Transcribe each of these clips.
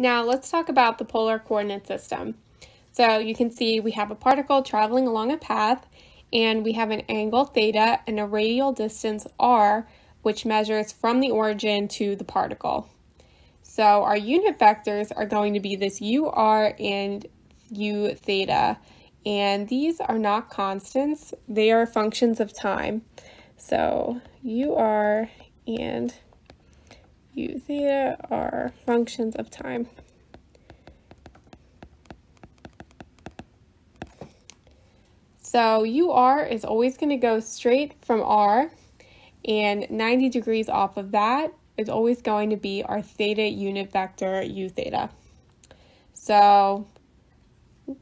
Now let's talk about the polar coordinate system. So you can see we have a particle traveling along a path and we have an angle theta and a radial distance r which measures from the origin to the particle. So our unit vectors are going to be this ur and u theta and these are not constants, they are functions of time. So ur and u theta are functions of time. So UR is always going to go straight from R and 90 degrees off of that is always going to be our theta unit vector U theta. So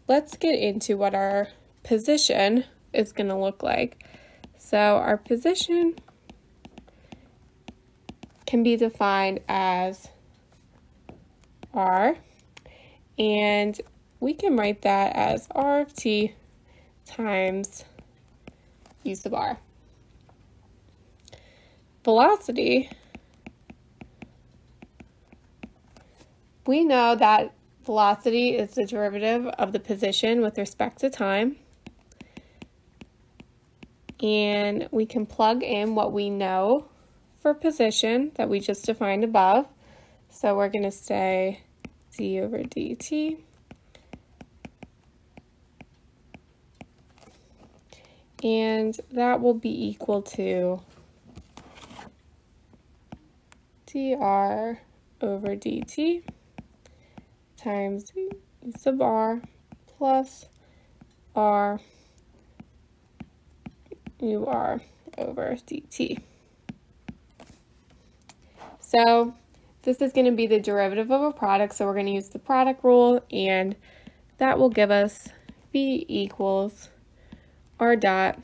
let's get into what our position is going to look like. So our position can be defined as r, and we can write that as r of t times u sub r. Velocity, we know that velocity is the derivative of the position with respect to time. And we can plug in what we know for position that we just defined above. So we're going to say d over dt. And that will be equal to dr over dt times u sub r plus r ur over dt. So this is going to be the derivative of a product, so we're going to use the product rule, and that will give us V equals R dot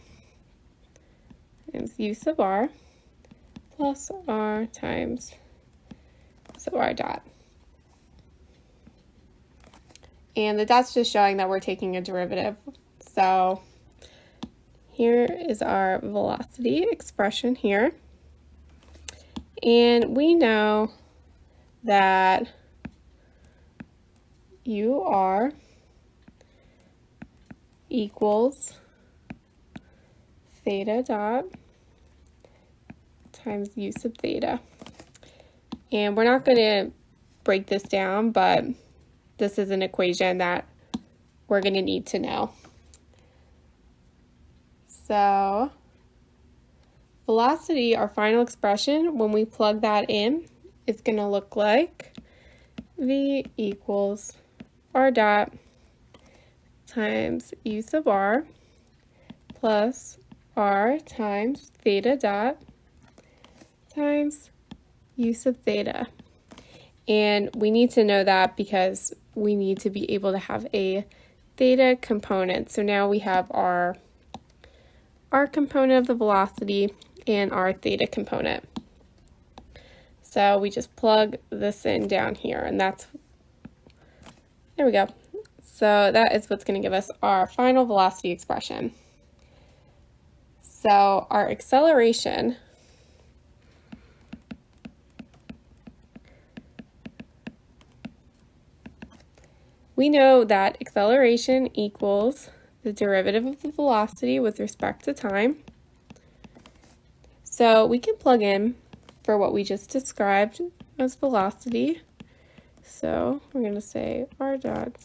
times U sub R plus R times sub R dot. And the dot's just showing that we're taking a derivative. So here is our velocity expression here. And we know that UR equals theta dot times u sub theta. And we're not going to break this down, but this is an equation that we're going to need to know. So velocity, our final expression, when we plug that in, is going to look like V equals R dot times U sub R plus R times theta dot times U sub theta. And we need to know that because we need to be able to have a theta component. So now we have our r component of the velocity and our theta component. So we just plug this in down here and that's, there we go. So that is what's going to give us our final velocity expression. So our acceleration we know that acceleration equals the derivative of the velocity with respect to time. So we can plug in for what we just described as velocity. So we're going to say r dot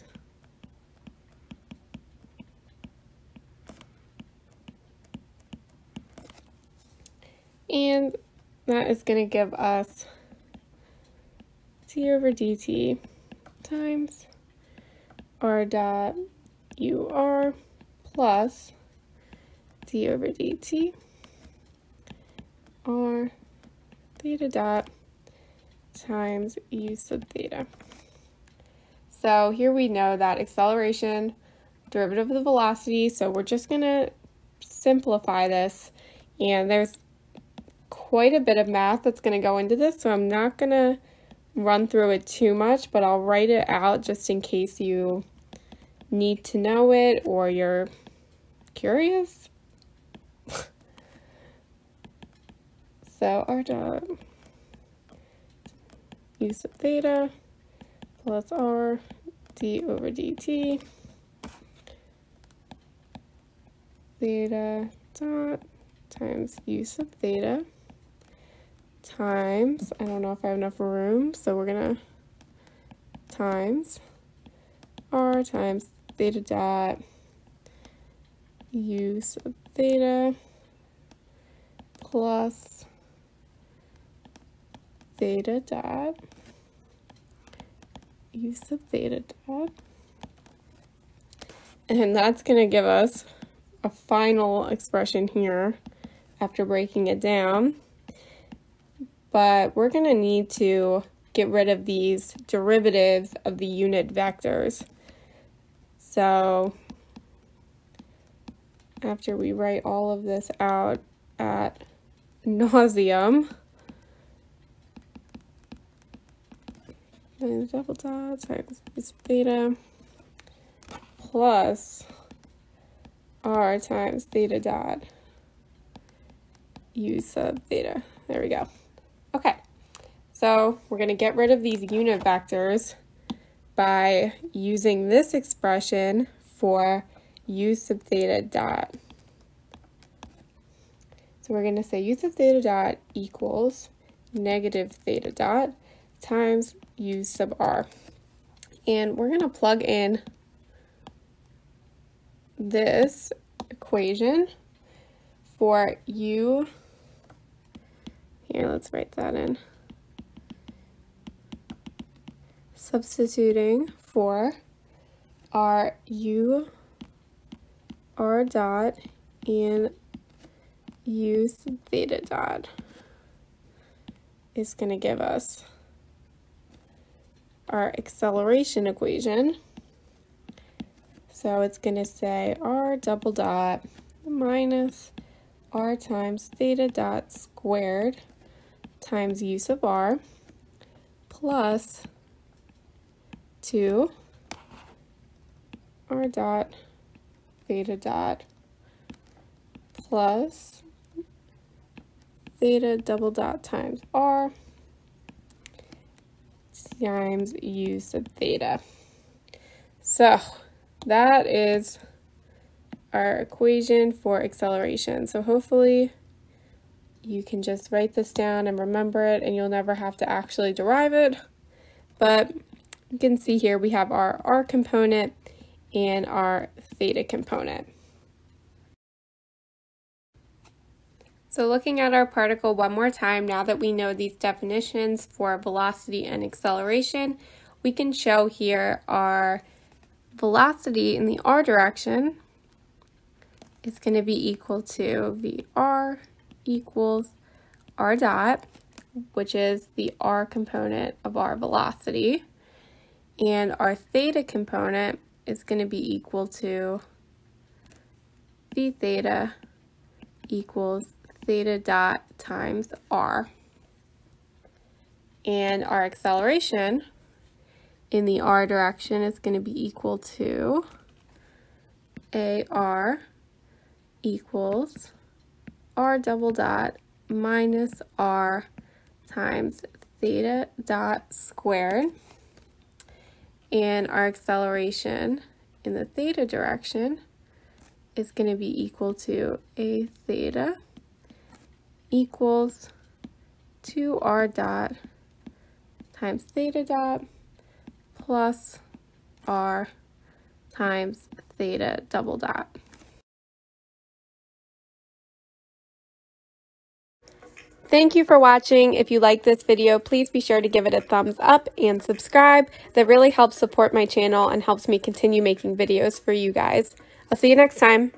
and that is going to give us d over dt times r dot ur plus d over dt r theta dot times u sub theta. So here we know that acceleration, derivative of the velocity, so we're just going to simplify this. And there's quite a bit of math that's going to go into this, so I'm not going to run through it too much, but I'll write it out just in case you need to know it or you're curious. So r dot u sub theta plus r d over dt. Theta dot times u sub theta times, I don't know if I have enough room, so we're gonna times r times theta dot u sub theta plus theta dot. U sub theta dot. And that's going to give us a final expression here after breaking it down. But we're going to need to get rid of these derivatives of the unit vectors. So after we write all of this out at nauseum, then double dot times theta plus r times theta dot u sub theta. There we go. Okay, so we're going to get rid of these unit vectors by using this expression for u sub theta dot. So we're going to say u sub theta dot equals negative theta dot times u sub r. And we're going to plug in this equation for u here, let's write that in. Substituting for our u, r dot, and u theta dot is going to give us our acceleration equation. So it's going to say r double dot minus r times theta dot squared times u sub r plus 2 r dot theta dot plus theta double dot times r times u sub theta. So that is our equation for acceleration. So hopefully you can just write this down and remember it and you'll never have to actually derive it. But you can see here we have our r component and our theta component. So looking at our particle one more time, now that we know these definitions for velocity and acceleration, we can show here our velocity in the r direction is going to be equal to VR equals r dot, which is the r component of our velocity. And our theta component is going to be equal to v theta equals theta dot times r. And our acceleration in the r direction is going to be equal to ar equals r double dot minus r times theta dot squared. And our acceleration in the theta direction is going to be equal to a theta equals 2r dot times theta dot plus r times theta double dot. Thank you for watching. If you like this video, please be sure to give it a thumbs up and subscribe. That really helps support my channel and helps me continue making videos for you guys. I'll see you next time.